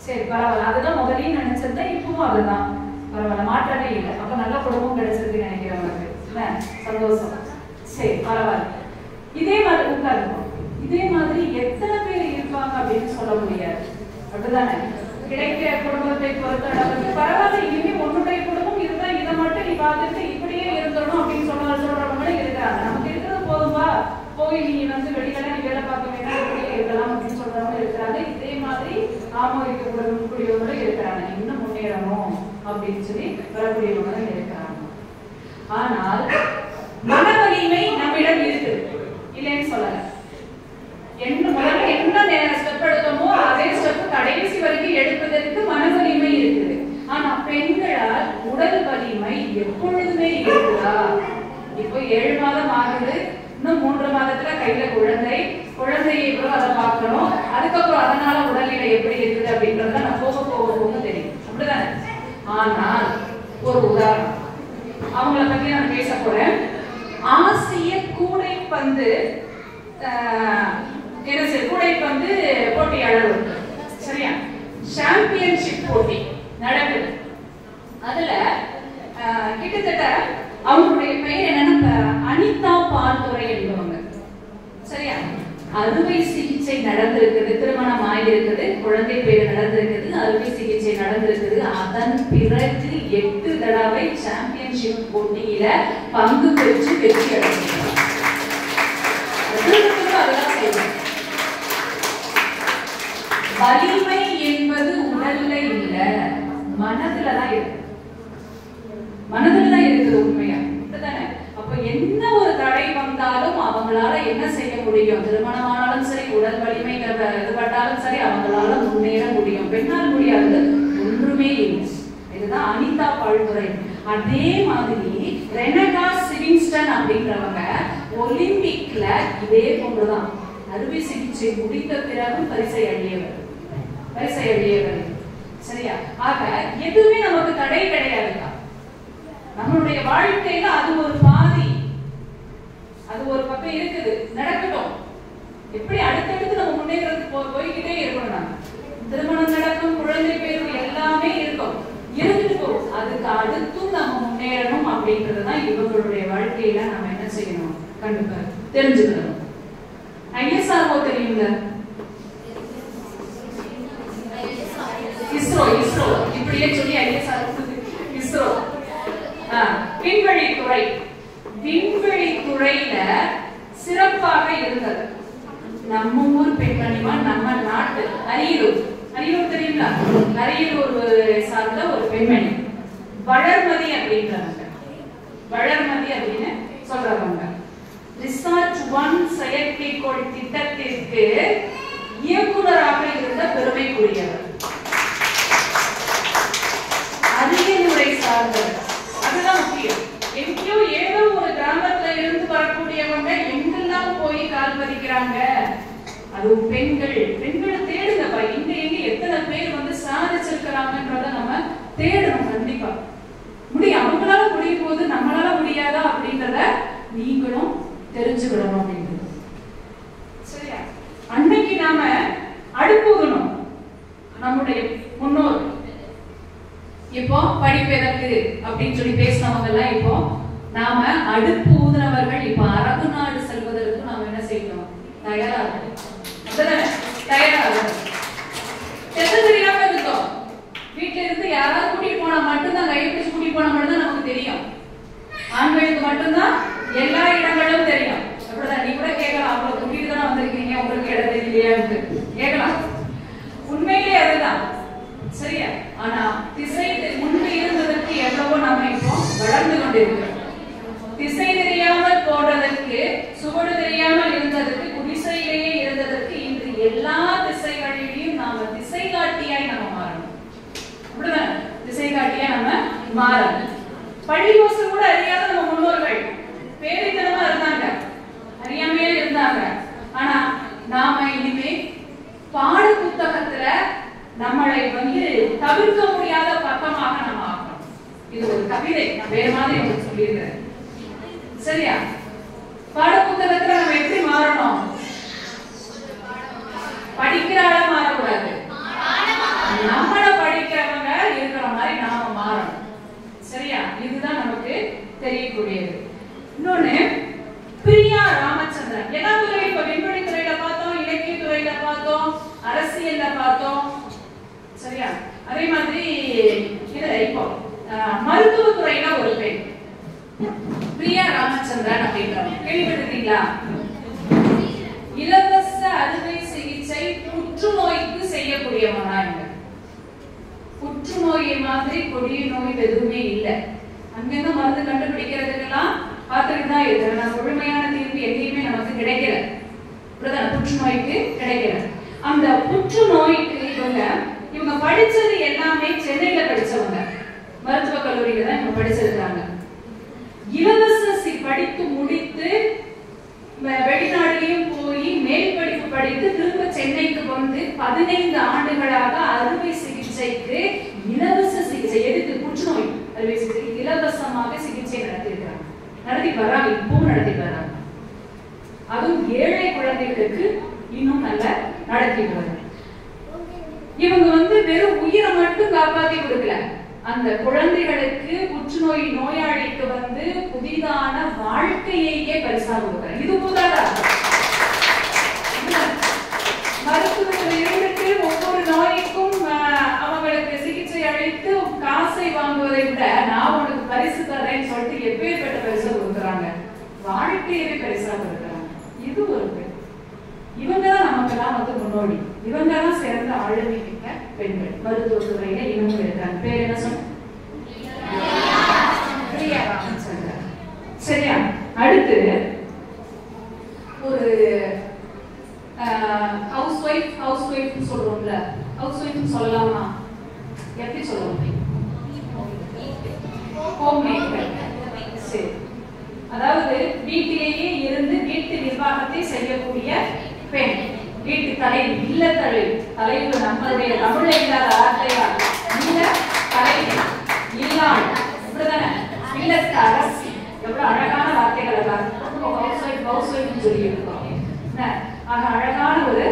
சரி பரவாயில்ல. அதுதான் முதலையும் நினைச்சிருந்தேன் இப்பவும் அதுதான். பரவாயில்ல மாற்றமே இல்லை. அப்ப நல்ல குடும்பம் கிடைச்சிருக்கு நினைக்கிறேன் உனக்கு என்ன? சந்தோஷம். சரி பரவாயில்ல. இதே மாதிரி உட்காருங்க. இதே மாதிரி எத்தனை பேர் இருப்பாங்க அப்படின்னு சொல்ல முடியாது. அப்படிதானே? கிடைக்கிற குடும்பத்தை பொறுத்தளவுக்கு பரவாயில்ல இனிமே உன்னுடைய மட்டும் நீ பார்த்துட்டு இப்படியே இருந்துடணும் அப்படின்னு சொன்ன சொல்றவங்களும் இருக்காங்க. நமக்கு இருக்கிறது போதும்பா போய் நீ வந்து வெளியில நீ வேலை பார்க்க வேண்டாம் இப்படியே இருக்கலாம் அப்படின்னு சொல்றவங்க இருக்கிறாங்க இதே மாதிரி ஆமோதிக்க கூடியவங்களும் இருக்கிறாங்க இன்னும் முன்னேறணும் அப்படின்னு சொல்லி வரக்கூடியவங்களும் இருக்கிறாங்க ஆனால் மன வலிமை நம்மிடம் இருக்கு. இல்லைன்னு சொல்லல என்ன முதல்ல என்ன ஸ்டெப் எடுத்தோமோ அதே ஸ்டெப் கடைசி வரைக்கும் எடுப்பதற்கு மன வலிமை இருக்குது ஆனா பெண்களால் உடல் வலிமை எப்பொழுதுமே இருக்குதா இப்போ ஏழு மாதம் ஆகுது. இன்னும் மூன்று மாதத்துல கையில குழந்தை. குழந்தையை கூட அதை பார்க்கணும். அதுக்கப்புறம் அதனால உடல்நிலை எப்படி இருக்குது அப்படின்றத நான் போக போக போக தெரியும். அப்படிதானே? ஆனால் ஒரு உதாரணம். அவங்கள பத்தி நான் பேச போறேன். ஆசிய கூடைப்பந்து பந்து என்ன கூடை பந்து போட்டியாளர் உண்டு சரியா? சாம்பியன்ஷிப் போட்டி நடக்குது. அதுல கிட்டத்தட்ட அவங்களுடைய பெயர் என்னன்னா அனிதா பார்த்துரை என்பவங்க. சரியா? அறுவை சிகிச்சை நடந்திருக்குது திருமணம் ஆகியிருக்குது குழந்தை பேர் நடந்திருக்குது அறுவை சிகிச்சை நடந்திருக்குது. அதன் பிறகு எட்டு தடவை சாம்பியன்ஷிப் போட்டியில பங்கு பெற்று வெற்றி அடைஞ்சிருக்காங்க. அதெல்லாம் வலிமை என்பது உடல்ல இல்ல மனதுலதான் இருக்கு. மனதில் தான் இருக்குது உண்மையா? அப்படித்தானே? அப்ப என்ன ஒரு தடை வந்தாலும் அவங்களால என்ன செய்ய முடியும்? திருமணமானாலும் சரி உடல் வலிமை இதுபட்டாலும் சரி அவங்களால முன்னேற முடியும். பெண்ணால் முடியாது ஒன்றுமே இல்லை. இதுதான் அனிதா பல்துறை. அதே மாதிரி ரெனகா சிவிங்ஸ்டன் அப்படின்றவங்க ஒலிம்பிக்ல இதே போன்றுதான் அறுவை சிகிச்சை முடித்த பிறகு பரிசை அழியவர் பரிசை அழியவர் சரியா? ஆக எதுவுமே நமக்கு தடை கிடையாது. நம்மளுடைய வாழ்க்கையில அது ஒரு பாதி. அது ஒரு பக்கம் இருக்குது. நடக்கட்டும். எப்படி அடுத்தடுத்து நம்ம முன்னேறதுக்கு போ- போய்கிட்டே இருக்கணும் நம்ம திருமணம் நடக்கும் குழந்தை பேரு எல்லாமே இருக்கும். இருந்துட்டு போகும். அதுக்கு அடுத்தும் நம்ம முன்னேறணும் அப்படின்றதுதான் இவங்களுடைய வாழ்க்கையில நம்ம என்ன செய்யணும்? கண்டிப்பா தெரிஞ்சுக்கணும். ஐஎஸ்ஆர்ஓ தெரியுங்க நம்ம ஊர் பெண்மணிமா நம்ம நாட்டு அரியலூர். அரியலூர் தெரியுங்களா? அரியலூர் சார்ந்த ஒரு பெண்மணி வளர்மதி அப்படின்றாங்க வளர்மதி அப்படின்னு சொல்றவங்க. ரிசர்ச் ஒன் செயற்கைக்கோள் திட்டத்திற்கு இயக்குநராக இருந்த பெருமைக்குரியவர். முறை சார்ந்தவர். அதுதான் முக்கியம். எங்கேயோ ஏதோ ஒரு கிராமத்துல இருந்து வரக்கூடியவங்க எங்கெல்லாம் போய் கால் பதிக்கிறாங்க? அதுவும் பெண்கள் பெண்களை தேடுங்கப்பா. இங்க எங்க எத்தனை பேர் வந்து சாதிச்சிருக்கிறாங்கன்றத நம்ம தேடணும் கண்டிப்பா. முடியும் அவங்களால முடியும் போது நம்மளால முடியாதா அப்படின்றத நீங்களும் தெரிஞ்சுக்கிடணும் அப்படின்றது. சரியா? அன்னைக்கு நாம அடுப்புகணும். நம்முடைய முன்னோர். இப்போ படிப்பு எதற்கு அப்படின்னு சொல்லி பேசினவங்க எல்லாம் இப்போ நாம அடுப்பு ஊதுனவர்கள் இப்போ அரபு நாடு செல்வதற்கு நாம என்ன செய்யணும்? தயாராகணும் அப்படிதானே? தயாராகணும் எத்த தெரியாம இருந்தோம் வீட்டுல இருந்து யாராவது கூட்டிட்டு போனா மட்டும்தான் கையை பிடிச்சு கூட்டிட்டு போனா மட்டும்தான் நமக்கு தெரியும். ஆண்களுக்கு மட்டும்தான் எல்லா இடங்களும் தெரியும். அப்படிதான் நீ கூட கேட்கலாம். அவங்கள கூட்டிட்டு தானே வந்திருக்கீங்க. உங்களுக்கு இடம் தெரியலையான்னு கேட்கலாம். உண்மையிலே அதுதான். சரியா? ஆனா திசை தெ- முன்பு இருந்ததற்கு எவ்வளவோ நாம இப்போ வளர்ந்து கொண்டிருக்கிறோம். திசை தெரியாமல் போறதற்கு சுவடு தெரியாமல் இருந்ததற்கு குடிசையிலேயே இருந்ததற்கு இன்று எல்லா திசைகளிலையும் நாம திசை காட்டியாய் நம்ம மாறணும். அப்படிதானே? திசை காட்டியா நம்ம மாறணும். பள்ளிவாசல் கூட அறியாத நம்ம முன்னோர்கள். பேரித்தனமா இருந்தாங்க. அறியாமையே இருந்தாங்க. ஆனா நாம இனிமே பாட புத்தகத்துல நம்மளை வந்து தவிர்க்க முடியாத பக்கமாக நம்ம ஆக்கணும். இது ஒரு கவிதை. நான் வேற மாதிரி உங்களுக்கு சொல்லியிருக்கிறேன். சரியா? பாட புத்தகத்துல நம்ம எப்படி மாறணும்? படிக்கிற ஆளா மாறக்கூடாது நம்மள படிக்கிறவங்க இருக்கிற மாதிரி நாம மாறணும். சரியா? இதுதான் நமக்கு தெரியக்கூடியது. இன்னொன்னு பிரியா ராமச்சந்திரன். எல்லா துறையும் இப்ப விண்வெளி துறையில பார்த்தோம் இலக்கிய துறையில பார்த்தோம் அரசியல்ல பார்த்தோம். சரியா? அதே மாதிரி இதுல இப்போ அஹ், மருத்துவத்துறையில ஒரு பெண். பிரியா ராமச்சந்திரன் அப்படின்றவங்க கேள்விப்பட்டிருக்கீங்களா? இலவச அறுவை சிகிச்சை புற்றுநோய்க்கு செய்யக்கூடியவங்க இவங்க புற்றுநோய் மாதிரி கொடிய நோய் எதுவுமே இல்லை. அங்கிருந்து மருந்து கண்டுபிடிக்கிறதுக்கெல்லாம் பார்த்துட்டு தான் இருக்கு முழுமையான தீர்வு எங்கேயுமே நமக்கு கிடைக்கல. இப்படிதான் புற்றுநோய்க்கு கிடைக்கல. அந்த புற்றுநோய்க்கு இவங்க இவங்க படிச்சது எல்லாமே சென்னையில படிச்சவங்க. மருத்துவக் கல்லூரியில தான் இவங்க படிச்சிருக்காங்க இலவச சி- படித்து முடித்து வ- வெளிநாடுலயும் போய் மேல் படிப்பு படித்து திரும்ப சென்னைக்கு வந்து பதினைந்து ஆண்டுகளாக அறுவை சிகிச்சைக்கு இலவச சிகிச்சை எதுக்கு? புற்றுநோய் அறுவை சிகிச்சை இலவசமாக சிகிச்சை நடத்தியிருக்கிறாங்க. நடத்தி வராங்க இப்பவும் நடத்தி வராங்க அதுவும் ஏழை குழந்தைகளுக்கு இன்னும் நல்ல நடத்திட்டு வராங்க இவங்க வந்து வெறும் உயிரை மட்டும் காப்பாத்தி கொடுக்கல. அந்த குழந்தைகளுக்கு புற்றுநோய் நோயாளிக்கு வந்து புதிதான வாழ்க்கையையே பரிசா கொடுக்குறாங்க. இது புதாதா மருத்துவத்தில் இருந்துட்டு ஒவ்வொரு நோய்க்கும் அவங்களுக்கு சிகிச்சை அளித்து காசை வாங்குவதை விட நான் உனக்கு பரிசு தரேன்னு சொல்லிட்டு எப்பேற்பட்ட பரிசு கொடுக்குறாங்க. வாழ்க்கையவே பரிசா கொடுக்குறாங்க. இது ஒரு பெண். இவங்க தான் நமக்கெல்லாம் வந்து முன்னோடி. இவங்க தான் சிறந்த ஆளுமை மிக்க பெண்கள். மருத்துவத்துறையில இவங்க இருக்காங்க. பேர் என்ன சொன்ன பிரியா. சரியா? அடுத்து சொல்லலாமா? எப்படி சொல்ல சரி. அதாவது வீட்டிலேயே இருந்து வீட்டு நிர்வாகத்தை செய்யக்கூடிய பெண். வீட்டு தலை இல்ல தலை தலைவு நம்மளுடைய தமிழ்ல இல்லாத வார்த்தையா இல்ல தலைவி இல்லாம அப்படிதானே இல்லத்து அரசி. எவ்வளவு அழகான வார்த்தைகள் எல்லாம். ஹவுஸ் ஒய்ஃப் ஹவுஸ் ஒய்ஃப்னு சொல்லி இருக்கோம் ஆக அழகான ஒரு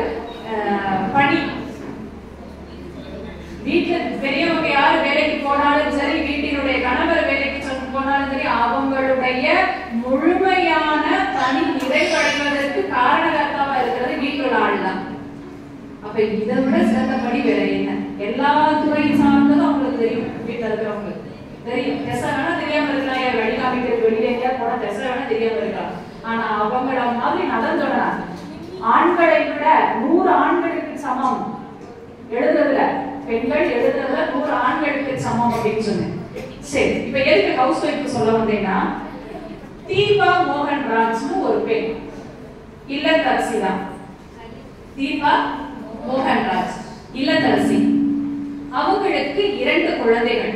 வீட்டுல பெரியவங்க யாரு வேலைக்கு போனாலும் சரி வீட்டினுடைய கணவர் வேலைக்கு போனாலும் சரி அவங்களுடைய முழுமையான பணி நிறைவடைவதற்கு காரணகர்த்தாவா இருக்கிறது வீட்டுள்ள ஆள் தான் அப்ப இதை விட சிறந்தபடி வேற என்ன? எல்லா துறையும் சார்ந்ததும் அவங்களுக்கு தெரியும். வீட்டுல இருக்கிறவங்களுக்கு தெரியும். பெச வேணா தெரியாம இருக்கலாம். என் வழிகாமிக்கிறது வெளியில எங்கேயா போனா பெச வேணா தெரியாம இருக்கலாம். ஆனா அவங்கள மாதிரி நடந்துடுறாங்க ஆண்களை விட நூறு ஆண்களுக்கு சமம். எழுதுறதுல. பெண்கள் எழுதுறதுல நூறு ஆண்களுக்கு சமம் அப்படின்னு சொன்னேன். சரி இப்ப எதுக்கு ஹவுஸ் ஒய்ஃப் சொல்ல வந்தேன்னா தீபா மோகன் ராஜ்னு ஒரு பெண். இல்லத்தரசி தான். தீபா மோகன் ராஜ் இல்லத்தரசி அவங்களுக்கு இரண்டு குழந்தைகள்.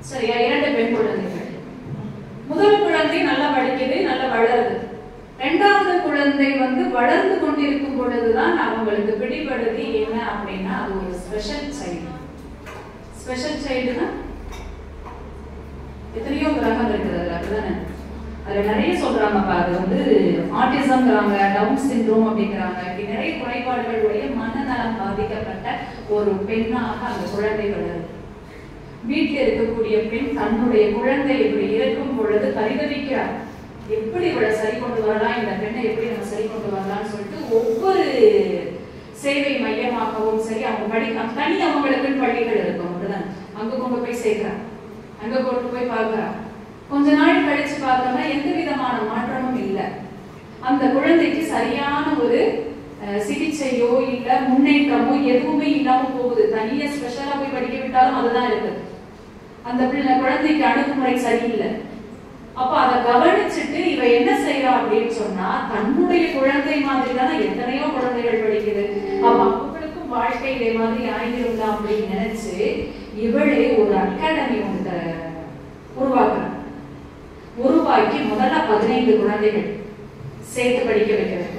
சரியா? இரண்டு பெண் குழந்தைகள். முதல் குழந்தை நல்லா படிக்குது நல்லா வளருது. ரெண்டாவது குழந்தை வந்து வளர்ந்து கொண்டிருக்கும் பொழுதுதான் அவங்களுக்கு பிடிபடுது. என்ன அப்படின்னா அது ஒரு ஸ்பெஷல் சைல்டு ஸ்பெஷல் சைல்டுனா எத்தனையோ கிரகம் இருக்குது அதுல அப்படிதானே? அதுல நிறைய சொல்றாங்கப்பா அது வந்து ஆட்டிசம்ங்கிறாங்க டவுன் சிண்ட்ரோம் அப்படிங்கிறாங்க. இப்படி நிறைய குறைபாடுகளுடைய மனநலம் பாதிக்கப்பட்ட ஒரு பெண்ணாக அந்த குழந்தை வளருது. வீட்டில் இருக்கக்கூடிய பெண் தன்னுடைய குழந்தை இப்படி இருக்கும் பொழுது பரிதவிக்கிறார். எப்படி இவளை சரி கொண்டு வரலாம் இந்த பெண்ணை எப்படி நம்ம சரி கொண்டு வரலாம்னு சொல்லிட்டு ஒவ்வொரு சேவை மையமாகவும் சரி அவங்க படி தனி அவங்களுக்குன்னு பள்ளிகள் இருக்கும் அப்படிதான். அங்க கொண்டு போய் சேர்க்கிறான் அங்க கொண்டு போய் பார்க்கிறான் கொஞ்ச நாள் கழிச்சு பார்த்தோம்னா எந்த விதமான மாற்றமும் இல்லை. அந்த குழந்தைக்கு சரியான ஒரு சிகிச்சையோ இல்ல முன்னேற்றமோ எதுவுமே இல்லாம போகுது. தனியா ஸ்பெஷலா போய் படிக்க விட்டாலும் அதுதான் இருக்கு. அந்த பிள்ளை குழந்தைக்கு அணுகுமுறை சரியில்லை. அப்ப அதை கவனிச்சுட்டு இவ என்ன செய்யறா அப்படின்னு சொன்னா தன்னுடைய குழந்தை மாதிரி தானே எத்தனையோ குழந்தைகள் படிக்குது. அப்ப அவங்களுக்கும் வாழ்க்கை இதே மாதிரி ஆயிருந்தா அப்படின்னு நினைச்சு இவளே ஒரு அகாடமி ஒன்று உருவாக்குறாங்க. உருவாக்கி முதல்ல பதினைந்து குழந்தைகள் சேர்த்து படிக்க வைக்கிறாங்க.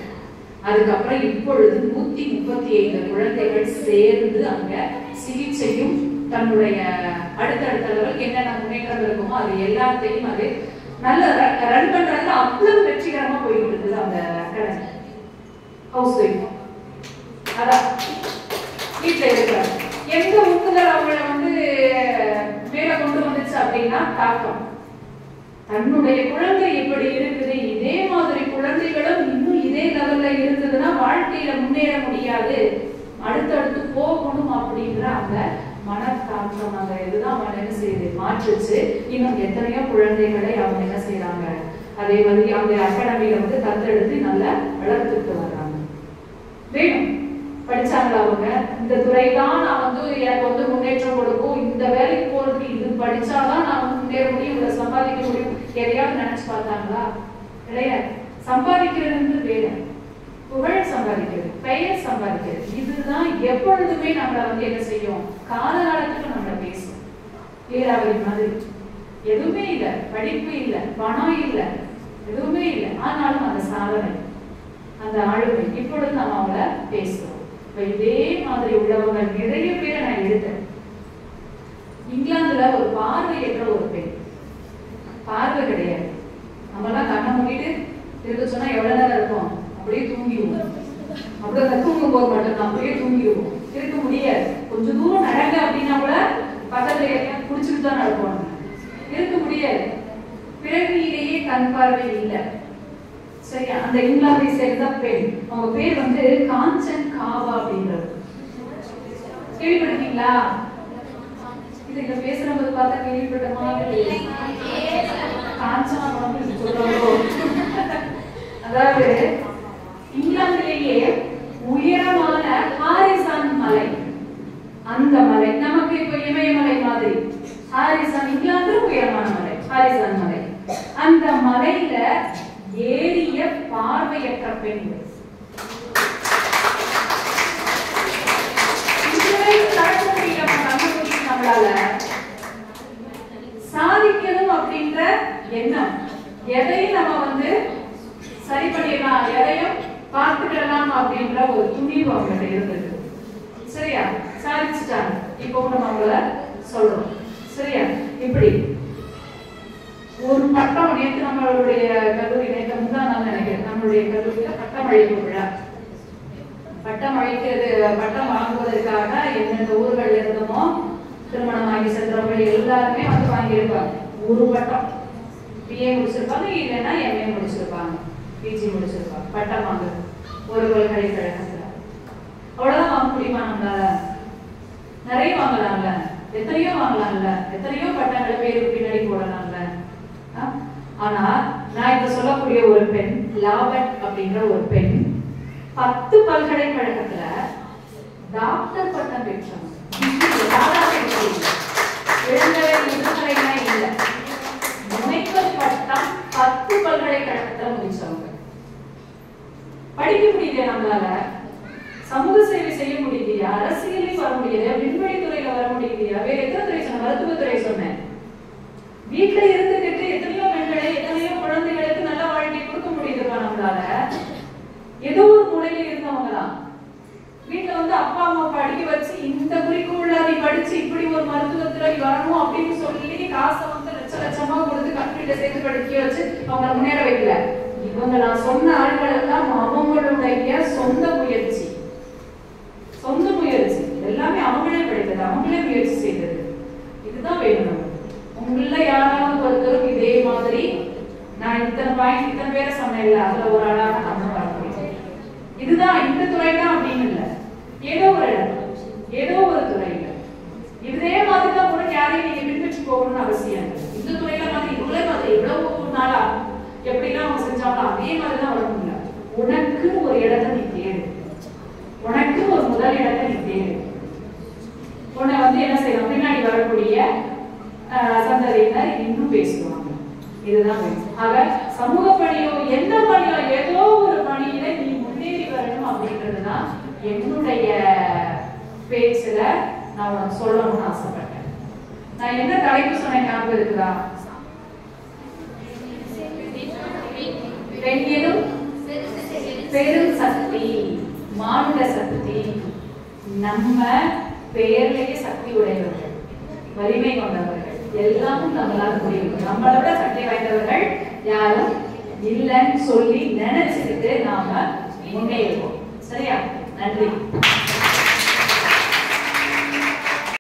அதுக்கப்புறம் இப்பொழுது நூத்தி முப்பத்தி ஐந்து குழந்தைகள் சேர்ந்து அங்க சிகிச்சையும் தன்னுடைய அடுத்தடுத்த அளவுக்கு என்னென்ன முன்னேற்றம் இருக்குமோ அது எல்லாத்தையும் அது நல்ல ரன் பண்றது அவ்வளவு வெற்றிகரமா போயிட்டு இருக்குது அந்த கடை ஹவுஸ் ஒய்ஃப் அதான். வீட்டுல இருக்கிறாங்க. எந்த உந்துதல் அவங்கள வந்து மேல கொண்டு வந்துச்சு அப்படின்னா தாக்கம். தன்னுடைய குழந்தை எப்படி இருக்குது இதே மாதிரி குழந்தைகளும் இன்னும் இதே லெவல்ல இருந்ததுன்னா வாழ்க்கையில முன்னேற முடியாது. அடுத்தடுத்து போகணும் அப்படின்ற அந்த மனத்தாக்கம் அந்த இதுதான் அவன் என்ன செய்யுது? மாற்றுச்சு. இன்னும் எத்தனையோ குழந்தைகளை அவங்க என்ன செய்யறாங்க அதே மாதிரி அந்த அகாடமியில வந்து தத்தெடுத்து நல்லா வளர்த்துட்டு வர்றாங்க. வேணும். படிச்சாங்களா அவங்க? இந்த துறை தான் நான் வந்து எனக்கு வந்து முன்னேற்றம் கொடுக்கும். இந்த வேலைக்கு போறதுக்கு இது படிச்சாதான் நான் முன்னேற முடியும். இவ்வளவு சம்பாதிக்க முடியும். எதையாவது நினைச்சு பார்த்தாங்களா? கிடையாது சம்பாதிக்கிறது வேலை. புகழ் சம்பாதிக்கிறது பெயர் சம்பாதிக்கிறது. இதுதான் எப்பொழுதுமே நம்மளை வந்து என்ன செய்யும் காலகாலத்துக்கு நம்மளை பேசும் ஏழாவது மாதிரி. எதுவுமே இல்லை. படிப்பு இல்லை. பணம் இல்லை. எதுவுமே இல்லை. ஆனாலும் அந்த சாதனை அந்த ஆளுமை இப்பொழுது நம்ம அவங்கள பேசுறோம். இப்ப இதே மாதிரி உள்ளவங்க நிறைய பேரை நான் எடுத்தேன். இங்கிலாந்துல ஒரு பார்வையற்ற ஒரு பெண். பார்வை கிடையாது. நம்மளாம் கண்ணை மூடிட்டு இருக்க சொன்னா எவ்வளவு நேரம் இருக்கும்? அப்படியே தூங்கிடுவோம். அப்படியே அந்த தூங்கும் போது மட்டும் அப்படியே தூங்கிடுவோம். இருக்க முடியாது. கொஞ்சம் தூரம் நடங்க அப்படின்னா கூட பக்கத்துல எல்லாம் குடிச்சிட்டு தான் நடப்போம் இருக்க முடியாது. பிறவியிலேயே கண் பார்வை இல்லை. சரியா? அந்த இங்கிலாந்தை சேர்ந்த பெண். அவங்க பேர் வந்து காஞ்சன் காவா அப்படின்றது. கேள்விப்பட்டிருக்கீங்களா? இது இங்க பேசுறவங்க பார்த்தா கேள்விப்பட்ட மாதிரி. காஞ்சனா வந்து சொல்றாங்களோ அதாவது இங்கிலாந்திலேயே உயரமான ஹாரிசான் மலை. அந்த மலை நமக்கு இப்ப இமயமலை மாதிரி. ஹாரிசான் இங்கிலாந்து உயரமான மலை ஹாரிசான் மலை. அந்த மலையில ஏறிய பார்வையற்ற பெண் நம்மளால. சாதிக்கணும் அப்படின்ற எண்ணம். எதையும் நம்ம வந்து சரி பண்ணிடலாம் எதையும் பார்த்துக்கலாம் அப்படின்ற ஒரு துணிவு அவங்கள்ட்ட இருந்தது. சரியா? சாதிச்சுட்டாங்க. இப்போ நம்ம அவங்கள சொல்றோம். சரியா? இப்படி. ஒரு பட்டம் நேற்று நம்மளுடைய கல்லூரி நேற்று முந்தா நாள் நினைக்கிறேன். நம்மளுடைய கல்லூரியில பட்டமளிப்பு விழா. பட்டம் அளிக்கிறது பட்டம் வாங்குவதற்காக எந்தெந்த ஊர்கள் இருந்தமோ திருமணம் ஆகி சென்றவங்க எல்லாருமே வந்து வாங்கியிருப்பாங்க. ஒரு பட்டம். பிஏ முடிச்சிருப்பாங்க e இல்லைன்னா எம்ஏ முடிச்சிருப்பாங்க. பிஜி முடிச்சிருப்பாங்க. பட்டம் வாங்குறது. ஒரு பல்கலைக்கழகத்துல அவ்வளவுதான் வாங்க முடியுமா நம்மளால நிறைய வாங்கலாம்ல. எத்தனையோ வாங்கலாம்ல. எத்தனையோ பட்டங்களை பேருக்கு பின்னாடி போடலாம்ல. ஆனா நான் இப்ப சொல்லக்கூடிய ஒரு பெண் லாபட் அப்படின்ற ஒரு பெண் பத்து பல்கலைக்கழகத்துல டாக்டர் பட்டம் பெற்றவங்க பல்கலைக்கழகத்துல சாதாரண விஷயம் இல்ல. இளங்கலை முதுகலைலாம் இல்ல முனைவர் பட்டம் பத்து பல்கலைக்கழகத்துல முடிச்சவங்க படிக்க முடியல நம்மளால. சமூக சேவை செய்ய முடியலையா? அரசியலையும் வர முடியலையா? விண்வெளி துறையில வர முடியலையா? வேற எத்தனை துறை சொன்ன? மருத்துவத்துறை சொன்னேன். வீட்டுல இருந்துகிட்டு எத்தனையோ பெண்களை எத்தனையோ குழந்தைகளுக்கு நல்ல வாழ்க்கை கொடுக்க முடியுதுப்பா நம்மளால. ஏதோ ஒரு மூலையில இருந்தவங்களாம் வீட்டுல வந்து அப்பா அம்மா படிக்க வச்சு இந்த குறிக்கோள்ல நீ படிச்சு இப்படி ஒரு மருத்துவத்துறை வரணும் அப்படின்னு சொல்லி காசை வந்து லட்ச லட்சமா கொடுத்து கம்ப்யூட்டர் சேர்த்து படிக்க வச்சு அவங்களை முன்னேற வைக்கல. இவங்க நான் சொன்ன ஆட்கள் எல்லாம் அவங்களுடைய சொந்த முயற்சி. சொந்த முயற்சி. எல்லாமே அவங்களே படித்தது அவங்களே முயற்சி செய்தது. இதுதான் வேணும் உங்கள யாராவது ஒருத்தரும் இதே மாதிரி நான் இத்தனை பாயிண்ட் இத்தனை பேரை சொன்னேன்ல அதுல ஒரு ஆளாக நம்ம வர முடியும் இதுதான் இந்த துறை தான் அப்படின்னு இல்ல. ஏதோ ஒரு இடம் ஏதோ ஒரு துறையில. இதே மாதிரி தான் கூட யாரையும் நீங்க பின்பற்றி போகணும்னு அவசியம் இல்லை. இந்த துறையில மாதிரி இவ்வளவு மாதிரி இவ்வளவு நாளா எப்படிலாம் அவங்க செஞ்சாங்களோ அதே மாதிரி தான் வர முடியல உனக்கு ஒரு இடத்தை நீ தேடு. உனக்கு ஒரு முதல் இடத்தை நீ தேடு. உன்னை வந்து என்ன செய்யணும்? பின்னாடி வரக்கூடிய சந்ததியினர் இன்னும் பேசுவாங்க. இதுதான் ஆக சமூக பணியோ எந்த பணியோ ஏதோ ஒரு பணியில நீ முன்னேறி வரணும் அப்படின்றதுதான் என்னுடைய பேச்சுல நான் உனக்கு சொல்லணும்னு ஆசைப்பட்டேன். நான் என்ன தலைப்பு சொன்னேன் ஞாபகம் இருக்குதா? பெண் எனும் பெரும் சக்தி மானுட சக்தி. நம்ம பெயர்லயே சக்தி உடையவர்கள் வலிமை கொண்டவர்கள். எல்லாமும் நம்மளால முடியும். நம்மளை விட சக்தி வாய்ந்தவர்கள் யாரும் இல்லைன்னு சொல்லி நினைச்சுக்கிட்டு நாம முன்னேறுவோம். சரியா? நன்றி.